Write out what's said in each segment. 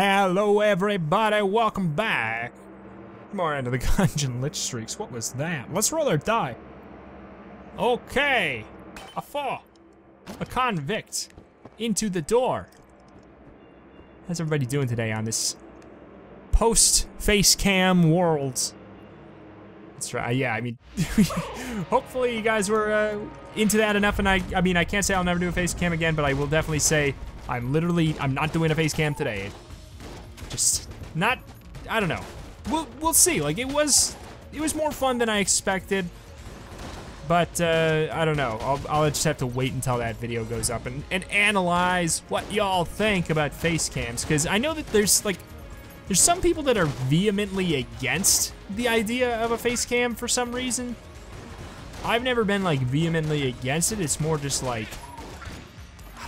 Hello everybody, welcome back. More into the Gungeon Lich Streaks. What was that? Let's roll our die. Okay. A four. A convict. Into the door. How's everybody doing today on this post-face cam world? That's right. Yeah, I mean, hopefully you guys were uh, into that enough. And I, I mean, I can't say I'll never do a face cam again, but I will definitely say I'm literally, I'm not doing a face cam today. Just not, I don't know. We'll, we'll see. Like it was, it was more fun than I expected. But uh, I don't know. I'll, I'll just have to wait until that video goes up and, and analyze what y'all think about face cams. Because I know that there's like there's some people that are vehemently against the idea of a face cam for some reason. I've never been like vehemently against it. It's more just like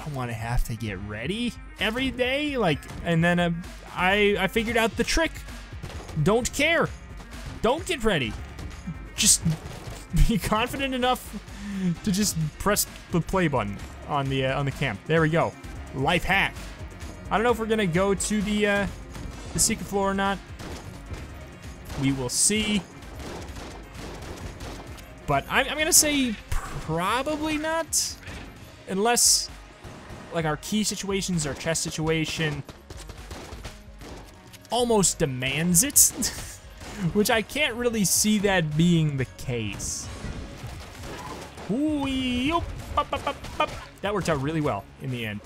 I don't want to have to get ready every day. Like, and then uh, I I figured out the trick. Don't care. Don't get ready. Just be confident enough to just press the play button on the uh, on the cam. There we go. Life hack. I don't know if we're gonna go to the uh, the secret floor or not. We will see. But I'm, I'm gonna say probably not. Unless, like, our key situations, our chest situation almost demands it. Which I can't really see that being the case. That worked out really well in the end.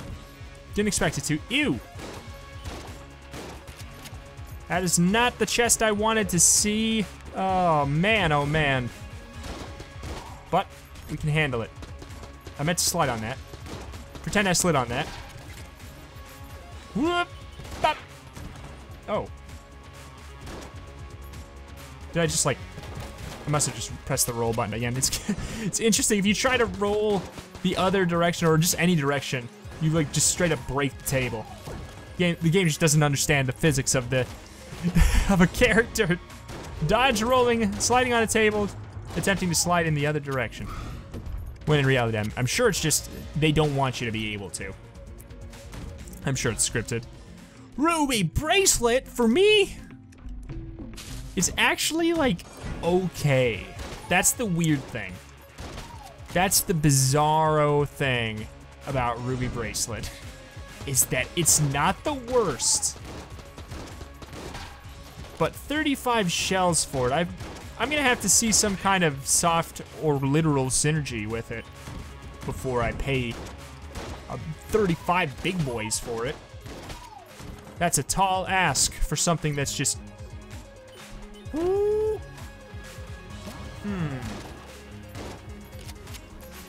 Didn't expect it to. Ew. That is not the chest I wanted to see. Oh, man, oh, man. But we can handle it. I meant to slide on that. Pretend I slid on that. Whoop! Bop. Oh. Did I just like... I must have just pressed the roll button again. It's, it's interesting. If you try to roll the other direction or just any direction, you like just straight up break the table. Game, the game just doesn't understand the physics of the of a character dodge rolling, sliding on a table, attempting to slide in the other direction. When in reality, I'm, I'm sure it's just they don't want you to be able to. I'm sure it's scripted. Ruby bracelet for me is actually like okay. That's the weird thing. That's the bizarro thing about Ruby bracelet is that it's not the worst. But 35 shells for it. i I'm gonna have to see some kind of soft or literal synergy with it before I pay uh, 35 big boys for it. That's a tall ask for something that's just... Hmm.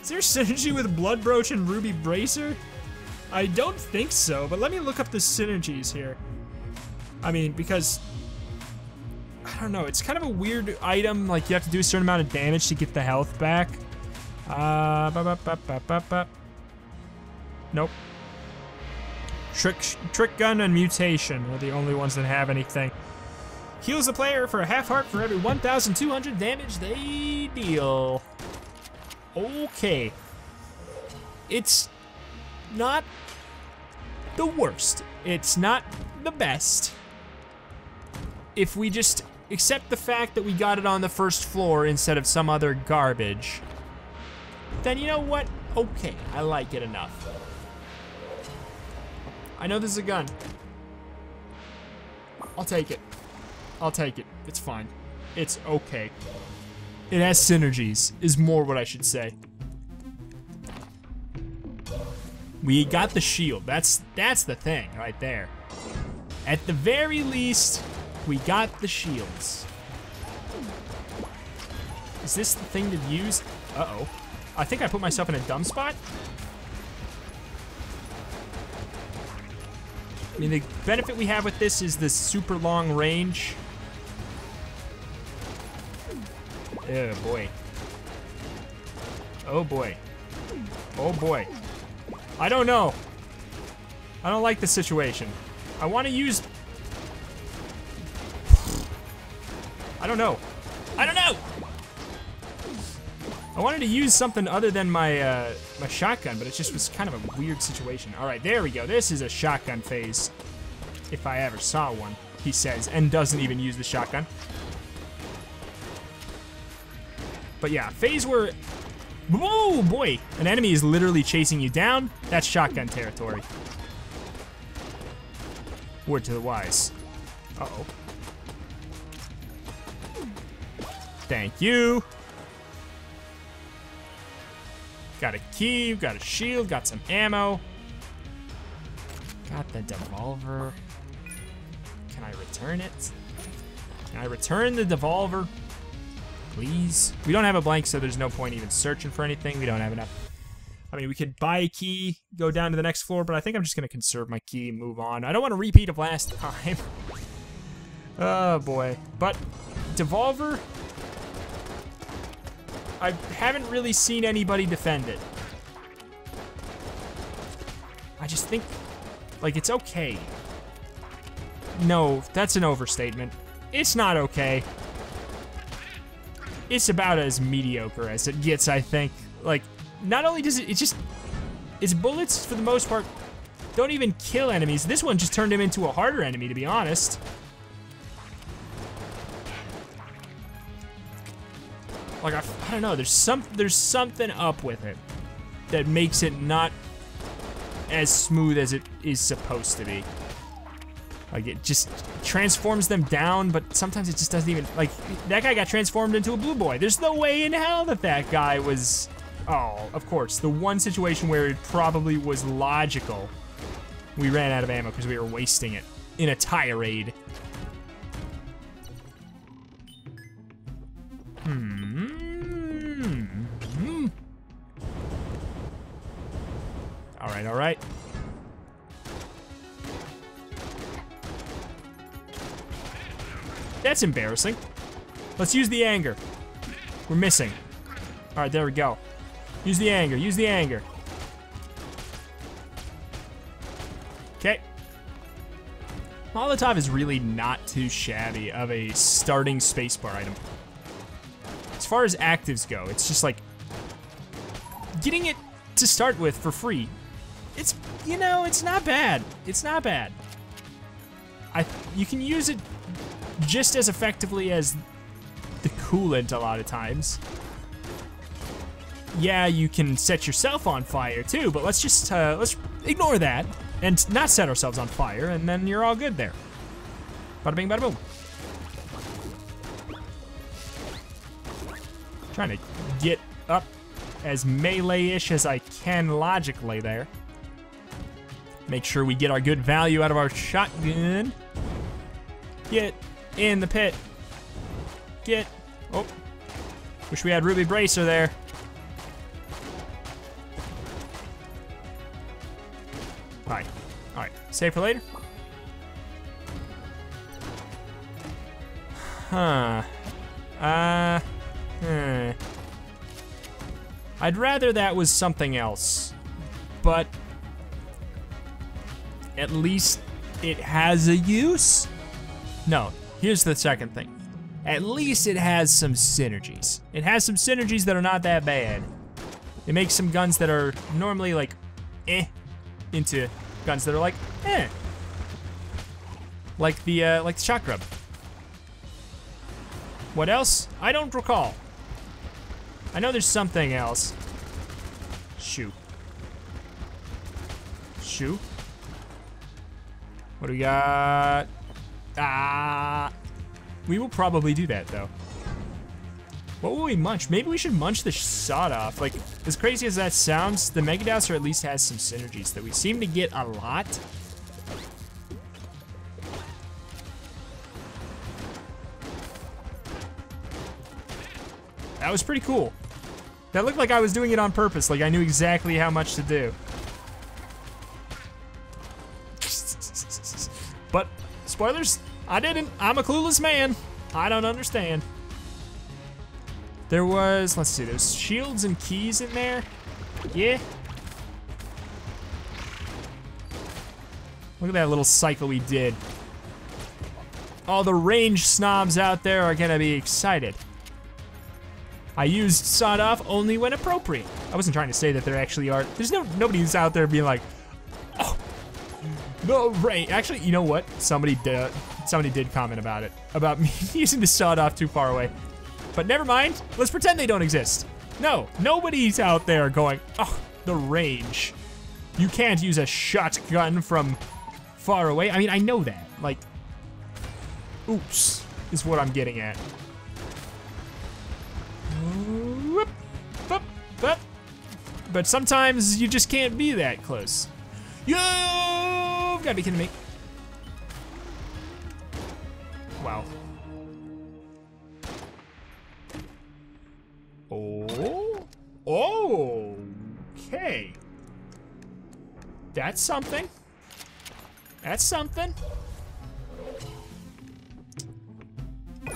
Is there synergy with Blood Brooch and Ruby Bracer? I don't think so, but let me look up the synergies here. I mean, because... I don't know, it's kind of a weird item, like you have to do a certain amount of damage to get the health back. Uh, Nope. Trick, Trick Gun and Mutation are the only ones that have anything. Heals the player for a half heart for every 1,200 damage they deal. Okay. It's not the worst. It's not the best. If we just accept the fact that we got it on the first floor instead of some other garbage, then you know what? Okay, I like it enough. I know this is a gun. I'll take it. I'll take it. It's fine. It's okay. It has synergies, is more what I should say. We got the shield. That's that's the thing right there. At the very least, we got the shields. Is this the thing to use? Uh-oh. I think I put myself in a dumb spot. I mean, the benefit we have with this is the super long range. Oh, boy. Oh, boy. Oh, boy. I don't know. I don't like the situation. I want to use... I don't know. I don't know! I wanted to use something other than my uh, my shotgun, but it just was kind of a weird situation. All right, there we go. This is a shotgun phase. If I ever saw one, he says, and doesn't even use the shotgun. But yeah, phase where, whoa boy, an enemy is literally chasing you down, that's shotgun territory. Word to the wise. Uh-oh. Thank you. Got a key, got a shield, got some ammo. Got the devolver. Can I return it? Can I return the devolver? Please? We don't have a blank, so there's no point even searching for anything. We don't have enough. I mean, we could buy a key, go down to the next floor, but I think I'm just going to conserve my key and move on. I don't want to repeat of last time. oh, boy. But, Devolver, I haven't really seen anybody defend it. I just think, like, it's okay. No, that's an overstatement. It's not okay. It's about as mediocre as it gets, I think. Like, not only does it, it just, its bullets, for the most part, don't even kill enemies. This one just turned him into a harder enemy, to be honest. Don't know, there's some, there's something up with it that makes it not as smooth as it is supposed to be. Like, it just transforms them down, but sometimes it just doesn't even, like, that guy got transformed into a blue boy. There's no way in hell that that guy was, oh, of course, the one situation where it probably was logical. We ran out of ammo because we were wasting it in a tirade. All right. That's embarrassing. Let's use the anger. We're missing. All right, there we go. Use the anger, use the anger. Okay. Molotov is really not too shabby of a starting spacebar item. As far as actives go, it's just like getting it to start with for free it's, you know, it's not bad. It's not bad. I, you can use it just as effectively as the coolant a lot of times. Yeah, you can set yourself on fire too, but let's just, uh, let's ignore that and not set ourselves on fire, and then you're all good there. Bada bing, bada boom. Trying to get up as melee-ish as I can logically there. Make sure we get our good value out of our shotgun. Get in the pit. Get. Oh. Wish we had Ruby Bracer there. Alright. Alright. Save for later. Huh. Uh. Hmm. I'd rather that was something else. But at least it has a use? No, here's the second thing. At least it has some synergies. It has some synergies that are not that bad. It makes some guns that are normally like, eh, into guns that are like, eh. Like the, uh, like the Shock Grub. What else? I don't recall. I know there's something else. Shoot. Shoe? What do we got? Ah. We will probably do that, though. What will we munch? Maybe we should munch the sawed off. Like, as crazy as that sounds, the Mega Douser at least has some synergies that we seem to get a lot. That was pretty cool. That looked like I was doing it on purpose, like I knew exactly how much to do. Spoilers, I didn't. I'm a clueless man. I don't understand. There was, let's see, there's shields and keys in there. Yeah. Look at that little cycle we did. All the range snobs out there are gonna be excited. I used sawed off only when appropriate. I wasn't trying to say that there actually are. There's no nobody who's out there being like, The rain. Actually, you know what? Somebody did. Somebody did comment about it. About me using the sawed off too far away. But never mind. Let's pretend they don't exist. No, nobody's out there going, oh, the range. You can't use a shotgun from far away. I mean, I know that. Like, oops, is what I'm getting at. But sometimes you just can't be that close. You've gotta be kidding me. Wow. Oh. Oh. Okay. That's something. That's something.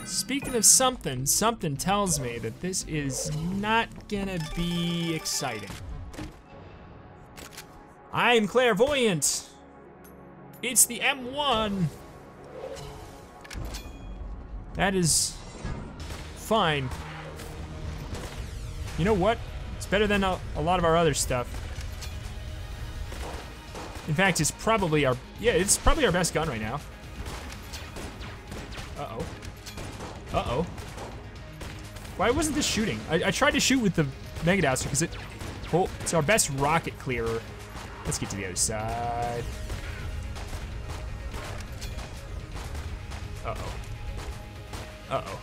Speaking of something, something tells me that this is not gonna be exciting. I'm clairvoyant. It's the M1. That is fine. You know what? It's better than a, a lot of our other stuff. In fact, it's probably our, yeah, it's probably our best gun right now. Uh-oh. Uh-oh. Why wasn't this shooting? I, I tried to shoot with the Mega Douser because it, oh, it's our best rocket clearer. Let's get to the other side. Uh-oh. Uh-oh.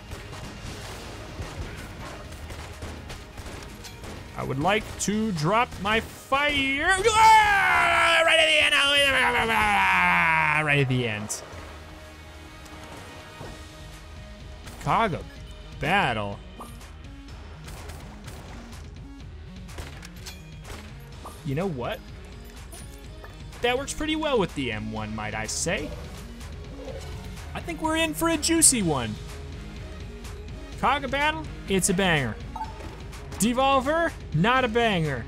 I would like to drop my fire. Ah, right at the end. Right at the end. Kaga battle. You know what? That works pretty well with the M1, might I say. Think we're in for a juicy one. Cog of Battle, it's a banger. Devolver, not a banger.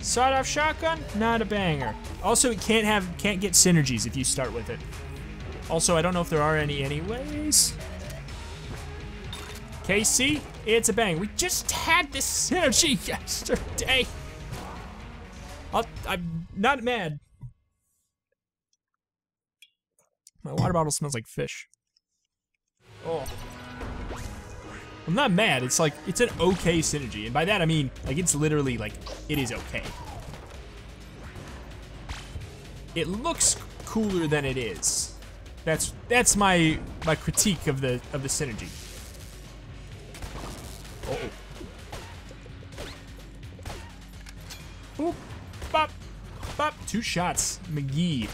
Sawed off shotgun, not a banger. Also, it can't have can't get synergies if you start with it. Also, I don't know if there are any anyways. Casey, it's a bang. We just had this synergy yesterday. i am not mad. My water bottle smells like fish. Oh. I'm not mad. It's like, it's an okay synergy. And by that, I mean, like, it's literally, like, it is okay. It looks cooler than it is. That's that's my my critique of the of the synergy. Uh oh. Boop, bop, bop. Two shots, McGee.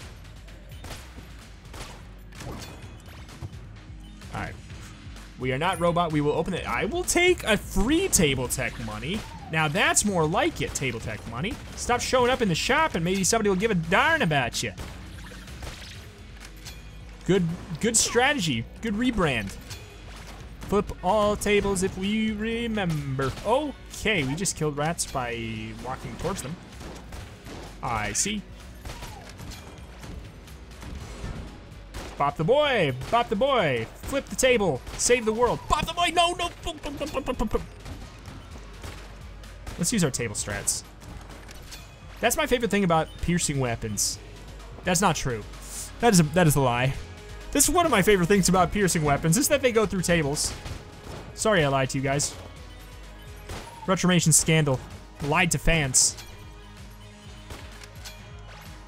We are not robot. We will open it. I will take a free table tech money. Now that's more like it, table tech money. Stop showing up in the shop and maybe somebody will give a darn about you. Good, good strategy. Good rebrand. Flip all tables if we remember. Okay, we just killed rats by walking towards them. I see. Bop the boy, bop the boy, flip the table, save the world. Bop the boy, no, no. Let's use our table strats. That's my favorite thing about piercing weapons. That's not true. That is a, that is a lie. This is one of my favorite things about piercing weapons, is that they go through tables. Sorry I lied to you guys. Retromation scandal. Lied to fans.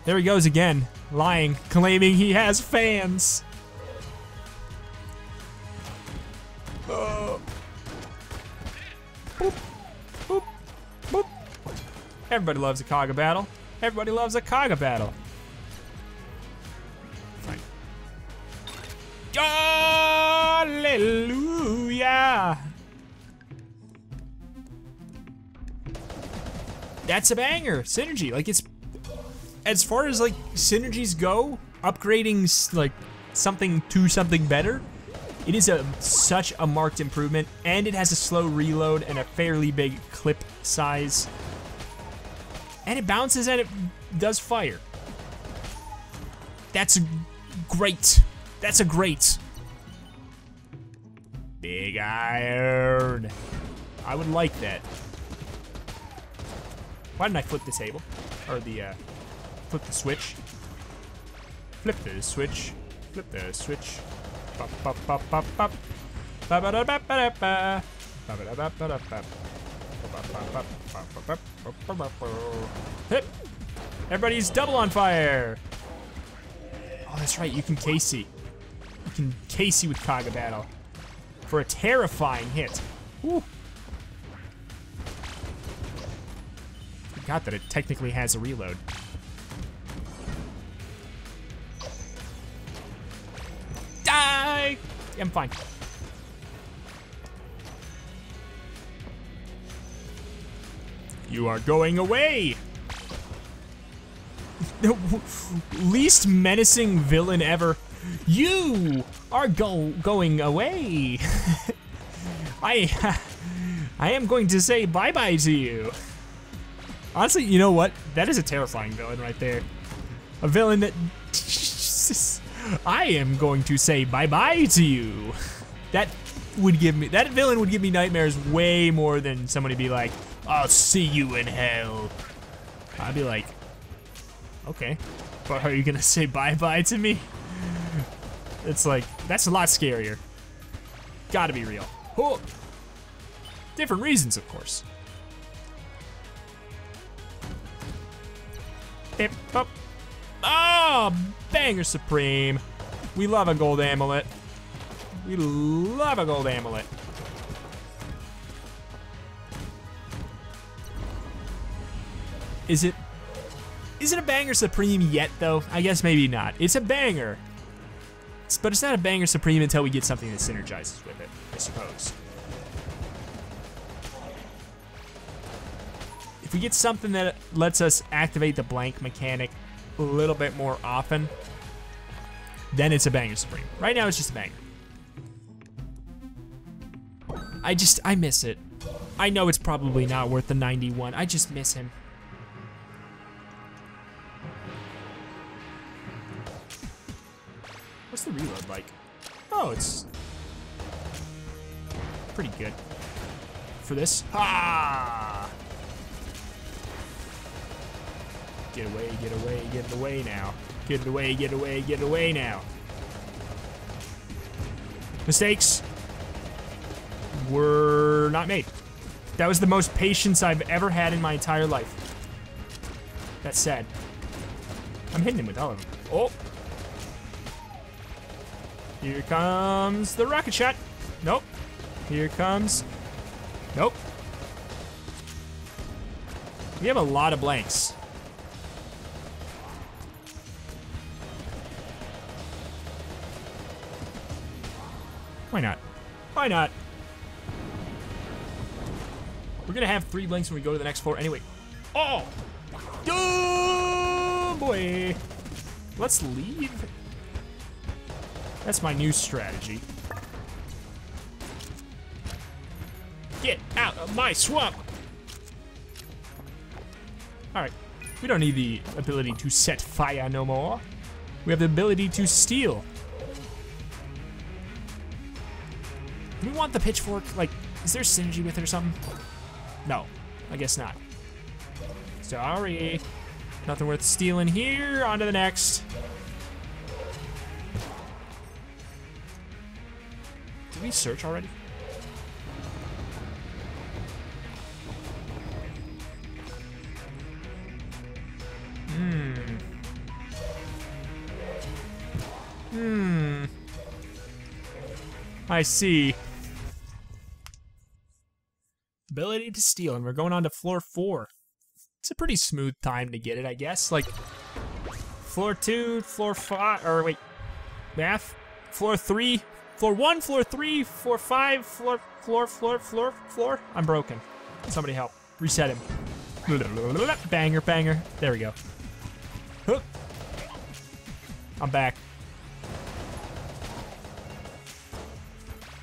There he goes again, lying, claiming he has fans. Boop, boop, boop. Everybody loves a Cog of Battle. Everybody loves a Cog of Battle. Fine. Hallelujah. That's a banger. Synergy. Like it's as far as like synergies go, upgrading like something to something better, it is a such a marked improvement, and it has a slow reload and a fairly big clip size. And it bounces and it does fire. That's great. That's a great. Big iron. I would like that. Why didn't I flip the table? Or the, uh, flip the switch. Flip the switch. Flip the switch. Hip! Everybody's double on fire! Oh, that's right, you can Casey. You can Casey with Cog of Battle. For a terrifying hit. Woo! Forgot that it technically has a reload. Die! I'm fine. You are going away! The least menacing villain ever. You are go going away. I I am going to say bye-bye to you. Honestly, you know what? That is a terrifying villain right there. A villain that I am going to say bye-bye to you. That would give me that villain would give me nightmares way more than somebody be like, I'll see you in hell. I'd be like, okay. But are you gonna say bye-bye to me? It's like, that's a lot scarier. Gotta be real. Oh. Different reasons, of course. Bip. Oh, banger supreme. We love a Gold Ammolet. We love a Gold Ammolet. Is it is it a banger supreme yet though? I guess maybe not. It's a banger. But it's not a banger supreme until we get something that synergizes with it, I suppose. If we get something that lets us activate the blank mechanic a little bit more often, then it's a banger supreme. Right now it's just a banger. I just, I miss it. I know it's probably not worth the 91. I just miss him. What's the reload like? Oh, it's pretty good. For this. Ha! Get away, get away, get away now. Get away, get away, get away now. Mistakes were not made. That was the most patience I've ever had in my entire life. That's sad. I'm hitting him with all of them. Oh. Here comes the rocket shot. Nope. Here comes. Nope. We have a lot of blanks. Why not? Why not? We're gonna have three blinks when we go to the next floor anyway. Oh! Oh boy! Let's leave. That's my new strategy. Get out of my swamp! Alright. We don't need the ability to set fire no more. We have the ability to steal. Want the pitchfork? Like, is there synergy with it or something? No, I guess not. Sorry. Nothing worth stealing here. On to the next. Did we search already? Hmm. Hmm. I see. To steal, and we're going on to floor four. It's a pretty smooth time to get it, I guess. Like, floor two, floor five, or wait, math? Floor three, floor one, floor three, floor five, floor, floor, floor, floor, floor. I'm broken. Somebody help. Reset him. Banger, banger. There we go. I'm back.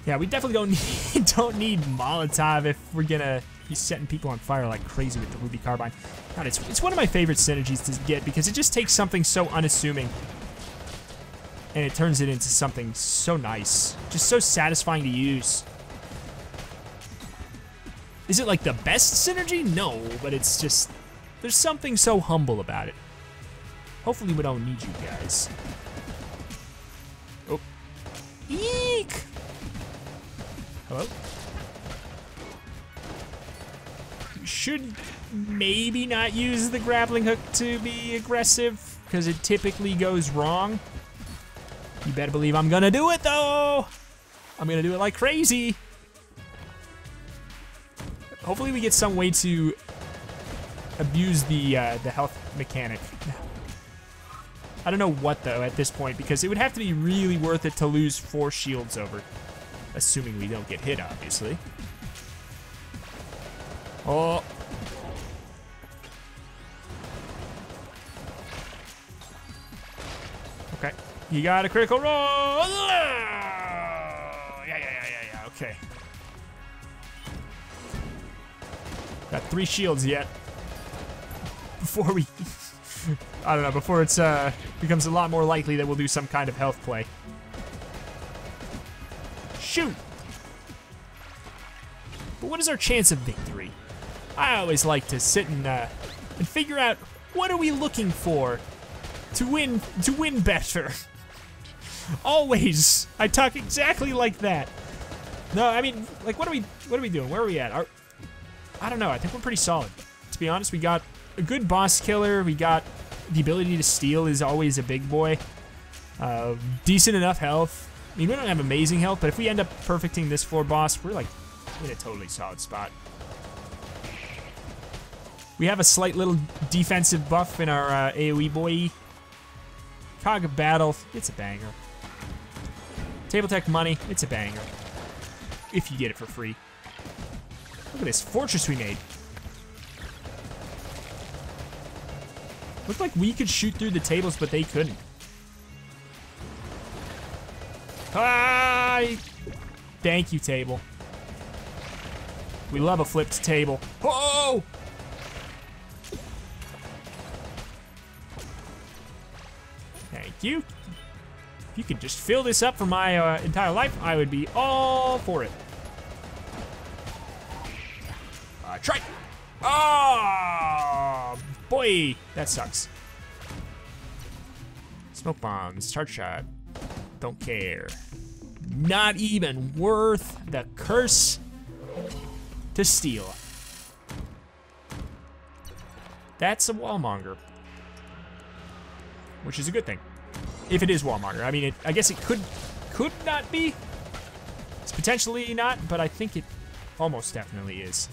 Yeah, we definitely don't need don't need Molotov if we're gonna He's setting people on fire like crazy with the Ruby Carbine. God, it's, it's one of my favorite synergies to get because it just takes something so unassuming and it turns it into something so nice. Just so satisfying to use. Is it like the best synergy? No, but it's just, there's something so humble about it. Hopefully we don't need you guys. Oh. Eek! Hello? Should maybe not use the grappling hook to be aggressive, because it typically goes wrong. You better believe I'm gonna do it though! I'm gonna do it like crazy! Hopefully we get some way to abuse the uh, the health mechanic. I don't know what though at this point because it would have to be really worth it to lose four shields over. Assuming we don't get hit, obviously. Oh. You got a critical roll. Yeah, yeah, yeah, yeah, yeah. Okay. Got three shields yet. Before we... I don't know, before it's uh becomes a lot more likely that we'll do some kind of health play. Shoot! But what is our chance of victory? I always like to sit and uh, and figure out what are we looking for to win to win better. always, I talk exactly like that. No, I mean, like, what are we what are we doing? Where are we at? Our, I don't know. I think we're pretty solid. To be honest, we got a good boss killer. We got the ability to steal is always a big boy. Uh, decent enough health. I mean, we don't have amazing health, but if we end up perfecting this floor boss, we're like in a totally solid spot. We have a slight little defensive buff in our uh, AoE boy. Cog of Battle, it's a banger. Table Tech Money, it's a banger. If you get it for free. Look at this fortress we made. Looked like we could shoot through the tables, but they couldn't. Hi! Thank you, table. We love a flipped table. Oh! Thank you. If you could just fill this up for my uh, entire life, I would be all for it. Uh, try. Oh, boy, that sucks. Smoke bombs, charge shot. Don't care. Not even worth the curse to steal. That's a wallmonger. Which is a good thing. If it is wallmonger. I mean, it, I guess it could could not be. It's potentially not, but I think it almost definitely is.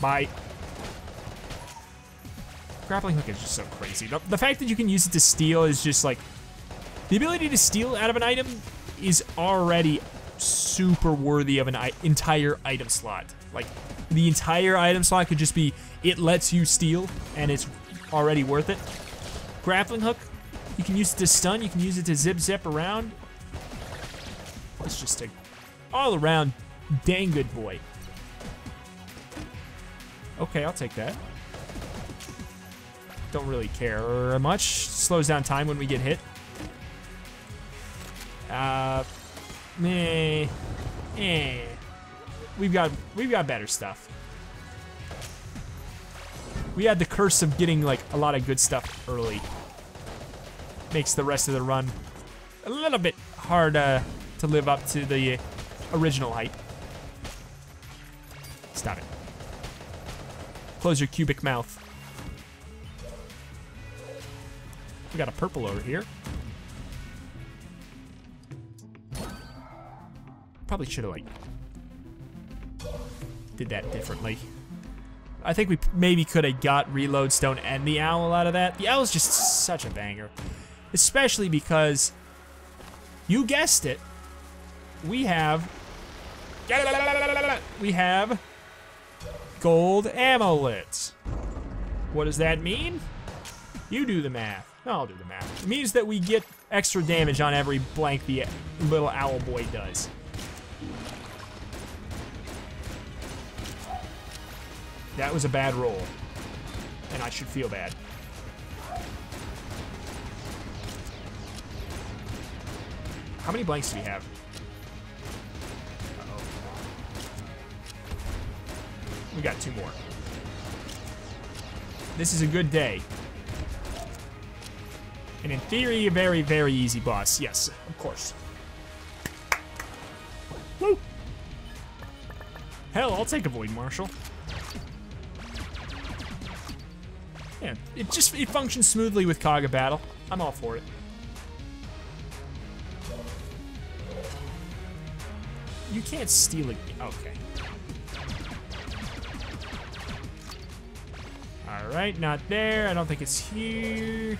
My grappling hook is just so crazy. The, the, fact that you can use it to steal is just like the ability to steal out of an item is already super worthy of an entire item slot. Like the entire item slot could just be it lets you steal and it's already worth it. Grappling hook, you can use it to stun, you can use it to zip zip around. It's just a all around dang good boy. Okay, I'll take that. Don't really care much. Slows down time when we get hit. Uh, meh, eh. We've got we've got better stuff. We had the curse of getting like a lot of good stuff early. Makes the rest of the run a little bit hard uh, to live up to the original hype. Stop it. Close your cubic mouth. We got a purple over here. Probably should have, like, did that differently. I think we maybe could have got Reload Stone and the Owl out of that. The Owl is just such a banger. Especially because, you guessed it, we have, we have Gold Ammolets. What does that mean? You do the math. I'll do the math. It means that we get extra damage on every blank the little owl boy does. That was a bad roll. And I should feel bad. How many blanks do we have? We got two more. This is a good day. And in theory, a very, very easy boss. Yes, of course. Woo! Hell, I'll take a Void Marshal. Yeah, it just it functions smoothly with Cog of Battle. I'm all for it. You can't steal it. Okay. Alright, not there. I don't think it's here.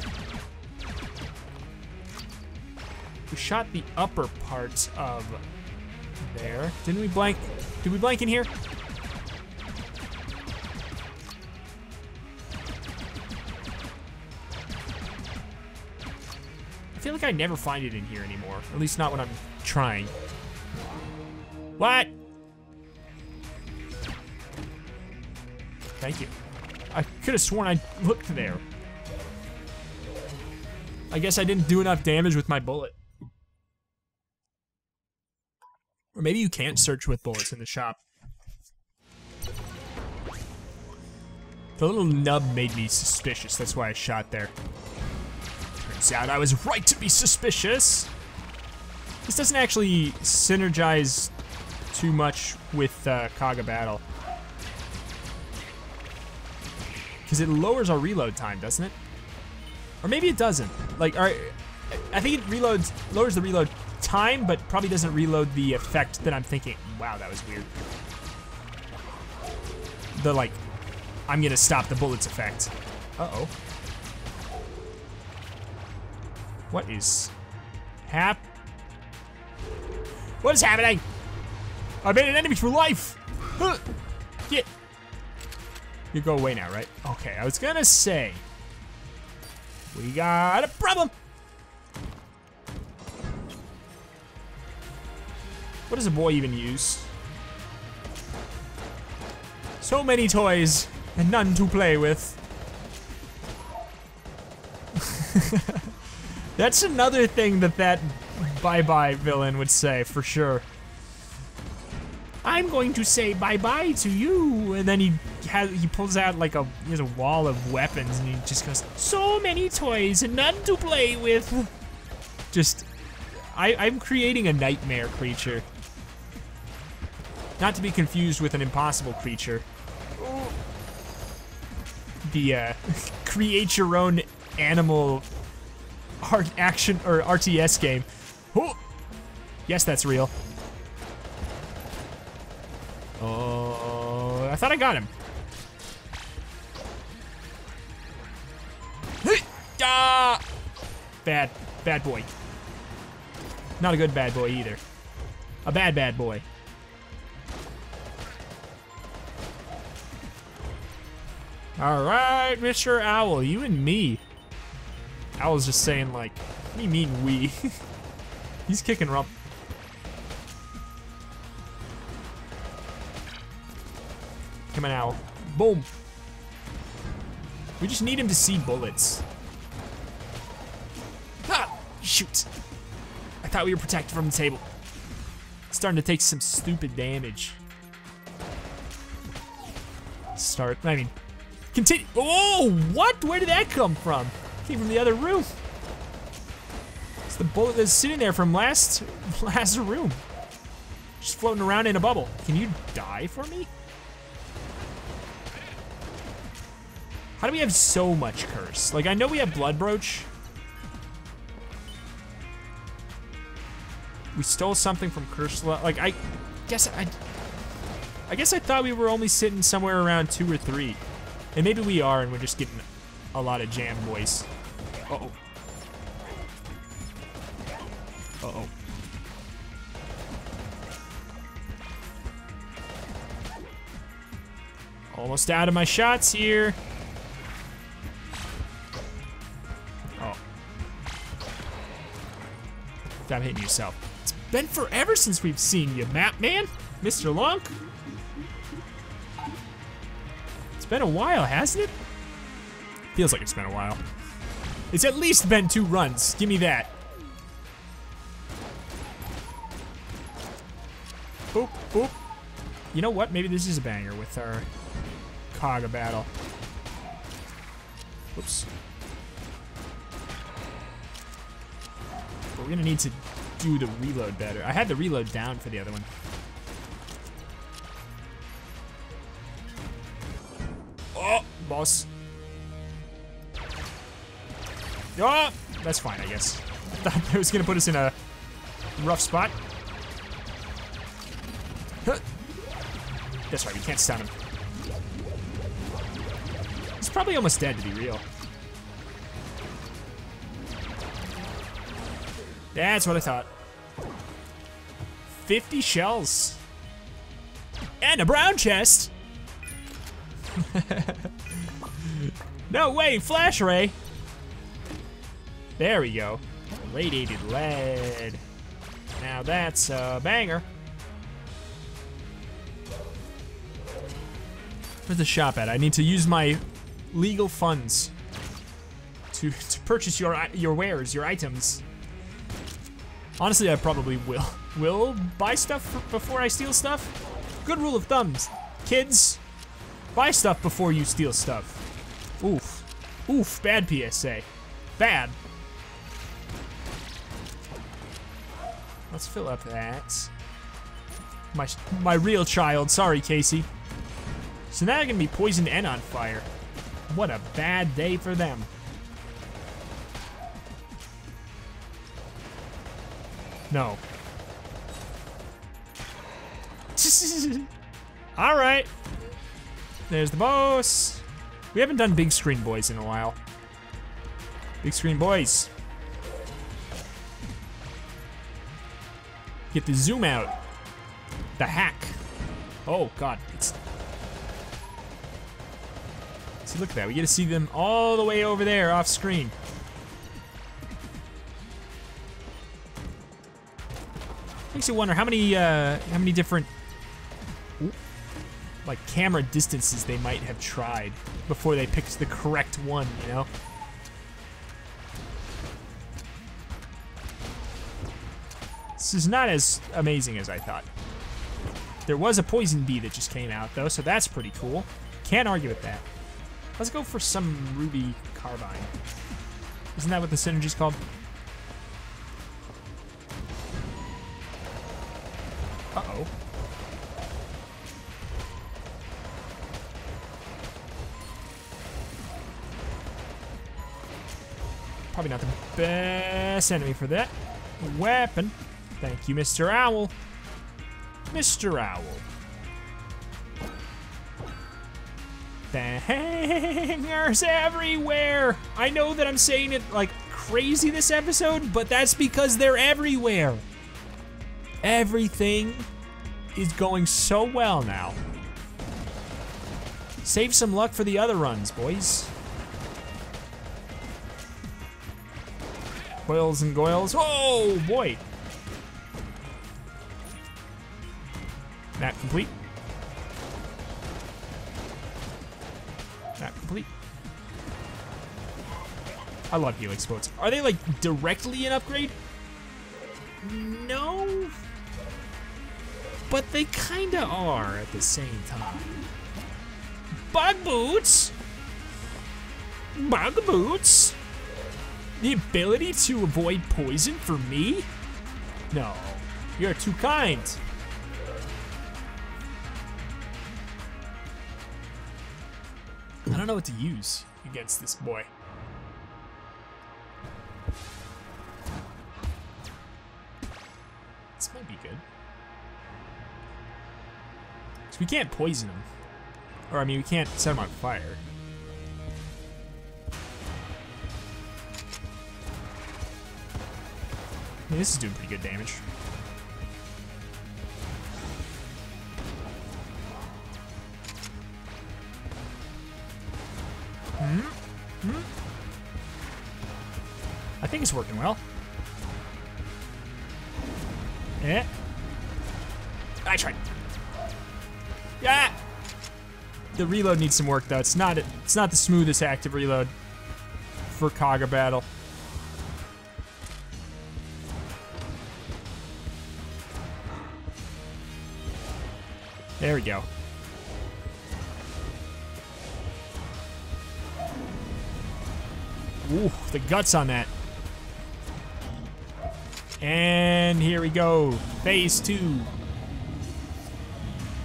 We shot the upper parts of there. Didn't we blank? Did we blank in here? Like I never find it in here anymore. At least not when I'm trying. What? Thank you. I could have sworn I looked there. I guess I didn't do enough damage with my bullet. Or maybe you can't search with bullets in the shop. The little nub made me suspicious, that's why I shot there. Turns out I was right to be suspicious. This doesn't actually synergize too much with uh, Cog of Battle. Because it lowers our reload time, doesn't it? Or maybe it doesn't. Like, our, I think it reloads, lowers the reload time, but probably doesn't reload the effect that I'm thinking. Wow, that was weird. The, like, I'm gonna stop the bullets effect. Uh-oh. What is hap? What is happening? I made an enemy for life. Get. You go away now, right? Okay, I was gonna say. We got a problem. What does a boy even use? So many toys and none to play with. That's another thing that that bye-bye villain would say, for sure. I'm going to say bye-bye to you. And then he has, he pulls out like a, he has a wall of weapons and he just goes, so many toys and none to play with. Just, I, I'm creating a nightmare creature. Not to be confused with an impossible creature. The, uh, create your own animal art action or RTS game. Oh, yes, that's real. Oh, I thought I got him. Ah! Bad, bad boy. Not a good bad boy either. A bad bad boy. All right, Mr. Owl, you and me. Owl's just saying like, what do you mean we? He's kicking rump. Come on, Owl. Boom. We just need him to see bullets. Ah! Shoot. I thought we were protected from the table. Starting to take some stupid damage. Start, I mean, continue. Oh, what? Where did that come from? From the other room. It's the bullet that's sitting there from last, last room. Just floating around in a bubble. Can you die for me? How do we have so much curse? Like, I know we have Blood Brooch. We stole something from Curse. Like, I guess I... I guess I thought we were only sitting somewhere around two or three. And maybe we are, and we're just getting a lot of jam boys. Uh-oh. Uh-oh. Almost out of my shots here. Oh. Stop hitting yourself. It's been forever since we've seen you, Map Man, Mr. Lunk. It's been a while, hasn't it? Feels like it's been a while. It's at least been two runs. Give me that. Boop, boop. You know what? Maybe this is a banger with our Cog of Battle. Whoops. We're gonna need to do the reload better. I had the reload down for the other one. Oh, boss. Oh, that's fine, I guess. It was gonna put us in a rough spot. That's right, we can't stun him. He's probably almost dead, to be real. That's what I thought. 50 shells. And a brown chest. no way, flash ray. There we go. Radiated lead. Now that's a banger. Where's the shop at? I need to use my legal funds to, to purchase your your wares, your items. Honestly, I probably will will buy stuff before I steal stuff. Good rule of thumbs, kids. Buy stuff before you steal stuff. Oof. Oof, bad PSA. Bad. Let's fill up that. My my real child. Sorry, Casey. So now they're gonna be poisoned and on fire. What a bad day for them. No. All right. There's the boss. We haven't done big screen boys in a while. Big screen boys. Get the zoom out. The hack. Oh god, it's See, look at that. We get to see them all the way over there off screen. Makes you wonder how many uh, how many different like camera distances they might have tried before they picked the correct one, you know? This is not as amazing as I thought. There was a poison bee that just came out though, so that's pretty cool. Can't argue with that. Let's go for some ruby carbine. Isn't that what the synergy's called? Uh-oh. Probably not the best enemy for that. Weapon. Thank you, Mr. Owl. Mr. Owl. Bangers everywhere! I know that I'm saying it like crazy this episode, but that's because they're everywhere. Everything is going so well now. Save some luck for the other runs, boys. Goils and goils. Oh, boy. Map complete. Map complete. I love Helix boats. Are they like directly an upgrade? No. But they kinda are at the same time. Bug boots? Bug boots? The ability to avoid poison for me? No, you're too kind. Know what to use against this boy. This might be good. So we can't poison him. Or, I mean, we can't set him on fire. I mean, this is doing pretty good damage. I think it's working well. Yeah. I tried. Yeah. The reload needs some work though. It's not it's not the smoothest active reload for Cog of Battle. There we go. Ooh, the guts on that. And here we go. Phase two.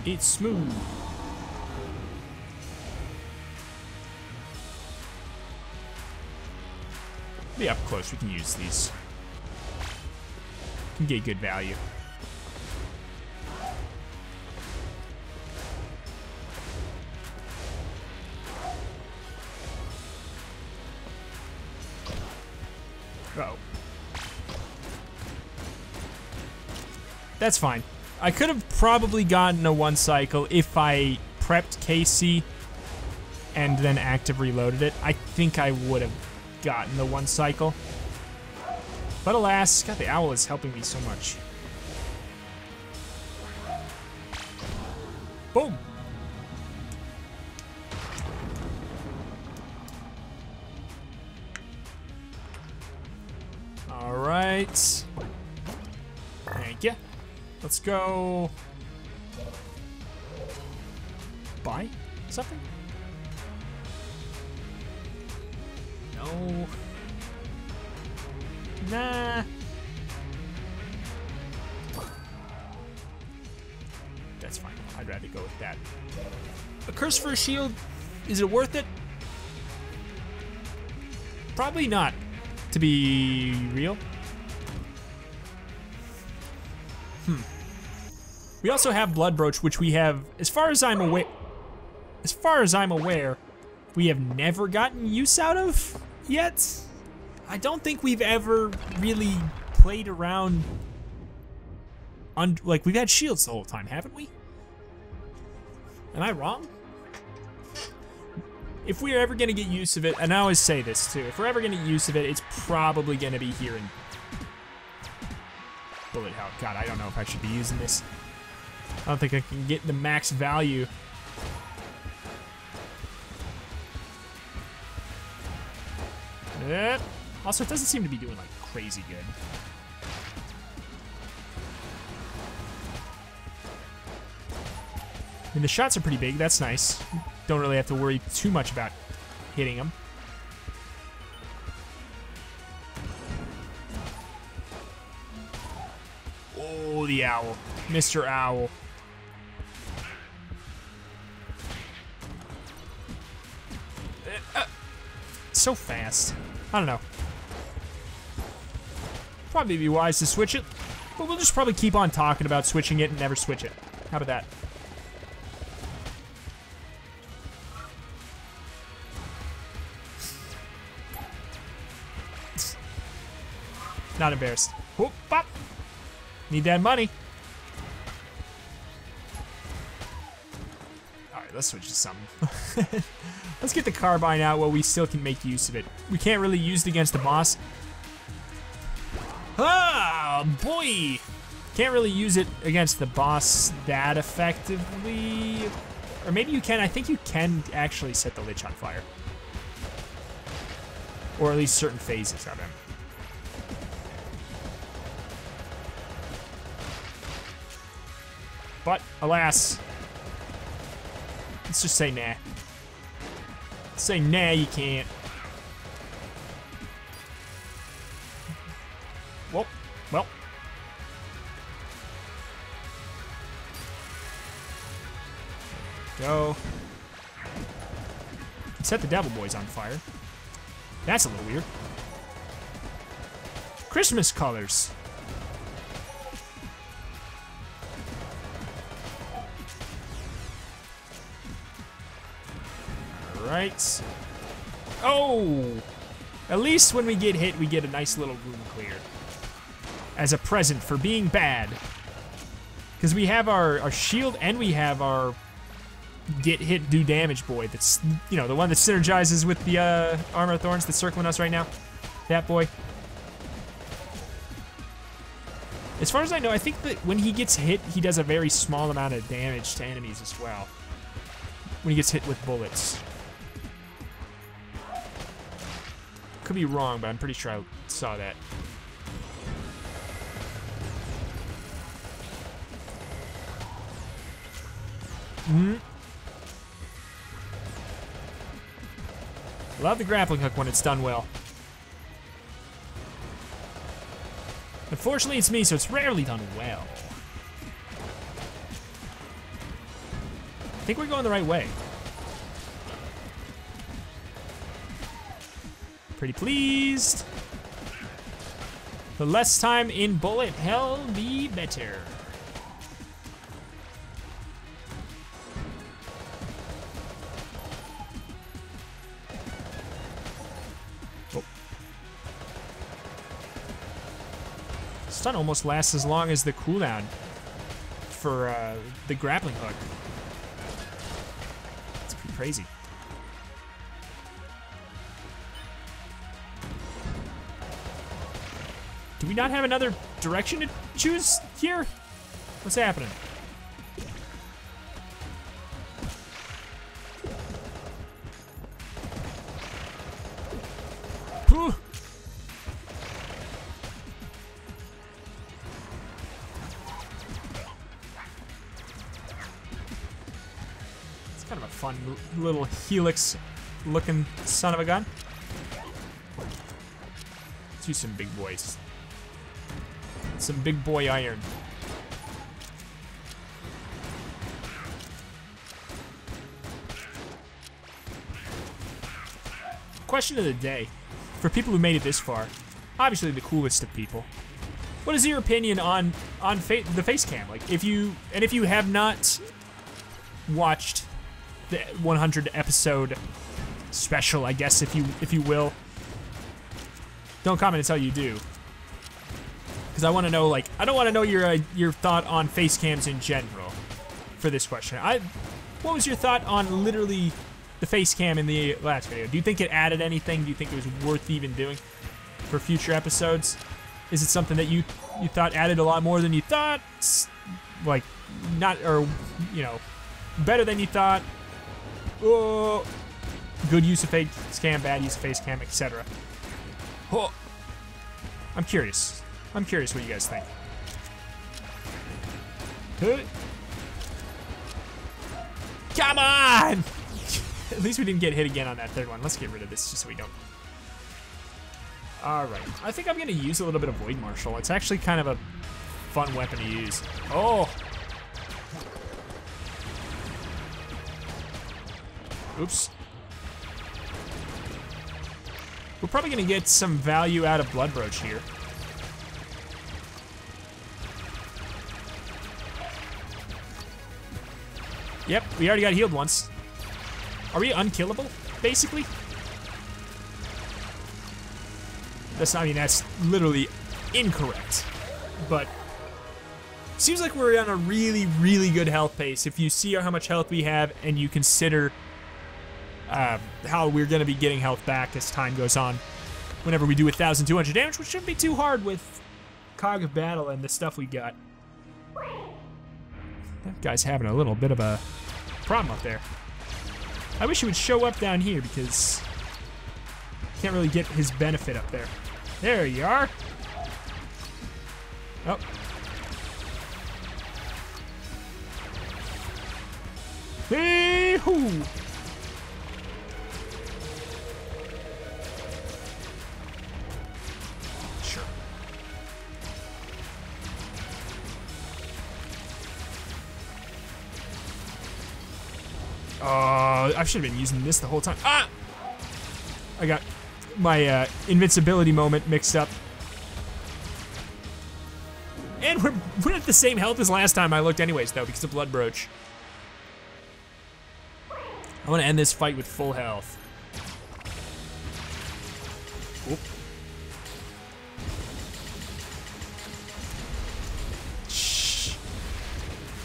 It's smooth. Be up close, we can use these. Can get good value. That's fine. I could have probably gotten a one cycle if I prepped Casey and then active reloaded it. I think I would have gotten the one cycle. But alas, God, the owl is helping me so much. Go. Buy something? No. Nah. That's fine. I'd rather go with that. A curse for a shield, is it worth it? Probably not, to be real. We also have Blood Brooch, which we have, as far as I'm aware, as far as I'm aware, we have never gotten use out of yet. I don't think we've ever really played around. on, like we've had shields the whole time, haven't we? Am I wrong? If we're ever gonna get use of it, and I always say this too, if we're ever gonna get use of it, it's probably gonna be here in bullet hell. God, I don't know if I should be using this. I don't think I can get the max value. Yep. Also, it doesn't seem to be doing like crazy good. I mean, the shots are pretty big. That's nice. Don't really have to worry too much about hitting them. Oh, the owl. Mr. Owl. So fast. I don't know. Probably be wise to switch it, but we'll just probably keep on talking about switching it and never switch it. How about that? Not embarrassed. Whoop, pop. Need that money. Let's switch to something. let's get the carbine out while we still can make use of it. We can't really use it against the boss, Ah, boy! Can't really use it against the boss that effectively. Or maybe you can. I think you can actually set the Lich on fire. Or at least certain phases of him. But, alas, let's just say nah. Say nah, you can't. Well, well. Go. Set the Devil Boys on fire. That's a little weird. Christmas colors. Alright. Oh! At least when we get hit, we get a nice little room clear as a present for being bad. Because we have our, our shield and we have our get hit, do damage boy that's, you know, the one that synergizes with the uh, Armor Thorns that's circling us right now. That boy. As far as I know, I think that when he gets hit, he does a very small amount of damage to enemies as well. When he gets hit with bullets. Could be wrong, but I'm pretty sure I saw that. Mm. Love the grappling hook when it's done well. Unfortunately, it's me, so it's rarely done well. I think we're going the right way. Pretty pleased. The less time in bullet hell, the better. Oh. Stun almost lasts as long as the cooldown for uh, the grappling hook. It's pretty crazy. Not have another direction to choose here? What's happening? It's kind of a fun little helix looking son of a gun. Let's use some big boys. Some big boy iron. Question of the day. For people who made it this far, obviously the coolest of people. What is your opinion on on fa the face cam? Like, if you and if you have not watched the 100 episode special, I guess if you if you will, don't comment until you do because I want to know like I don't want to know your uh, your thought on face cams in general for this question. I what was your thought on literally the face cam in the last video? Do you think it added anything? Do you think it was worth even doing for future episodes? Is it something that you you thought added a lot more than you thought? Like not or you know better than you thought? Oh, good use of face cam, bad use of face cam, etc. Oh, I'm curious. I'm curious what you guys think. Come on! At least we didn't get hit again on that third one. Let's get rid of this just so we don't. Alright. I think I'm going to use a little bit of Void Marshal. It's actually kind of a fun weapon to use. Oh! Oops. We're probably going to get some value out of Blood Brooch here. Yep, we already got healed once. Are we unkillable, basically? That's not, I mean, that's literally incorrect. But seems like we're on a really, really good health pace. If you see how much health we have and you consider uh, how we're going to be getting health back as time goes on, whenever we do 1,200 damage, which shouldn't be too hard with Cog of Battle and the stuff we got. That guy's having a little bit of a problem up there. I wish he would show up down here because can't really get his benefit up there. There you are. Oh. Hey-hoo! I should have been using this the whole time. Ah! I got my uh, invincibility moment mixed up. And we're, we're at the same health as last time I looked anyways, though, because of Blood Brooch. I want to end this fight with full health. Oop. Shh.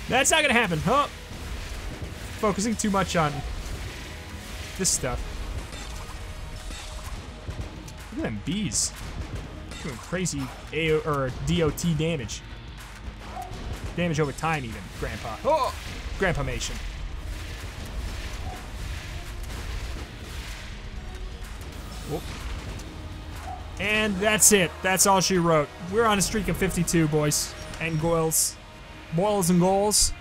That's not gonna happen. Huh? Focusing too much on this stuff. Look at them bees. Doing crazy AO or DOT damage. Damage over time even, Grandpa. Oh! Grandpa Mation. Whoop. And that's it. That's all she wrote. We're on a streak of 52, boys and girls. Boils and goals.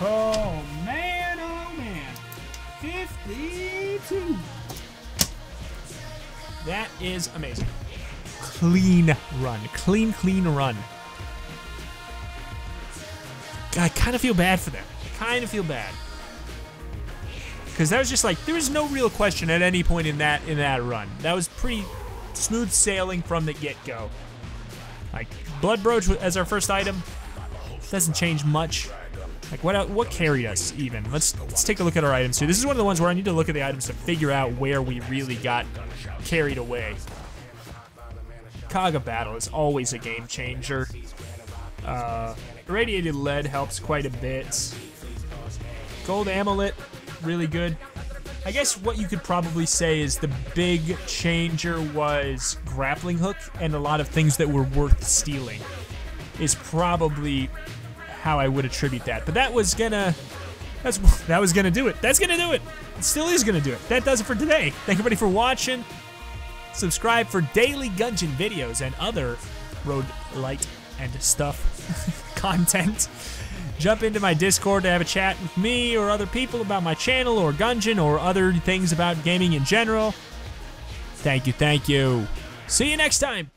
Oh, oh, man. 52. That is amazing. Clean run. Clean, clean run. I kind of feel bad for them. Kind of feel bad. Because that was just like, there was no real question at any point in that in that run. That was pretty smooth sailing from the get-go. Like blood brooch as our first item doesn't change much. Like what what carried us even? Let's let's take a look at our items here. This is one of the ones where I need to look at the items to figure out where we really got carried away. Cog of Battle is always a game changer. Uh, irradiated lead helps quite a bit. Gold Ammolet, really good. I guess what you could probably say is the big changer was grappling hook and a lot of things that were worth stealing is probably how I would attribute that. But that was gonna that's that was gonna do it. That's gonna do it. It still is gonna do it. That does it for today. Thank everybody for watching. Subscribe for daily Gungeon videos and other road light and stuff content. Jump into my Discord to have a chat with me or other people about my channel or Gungeon or other things about gaming in general. Thank you, thank you. See you next time.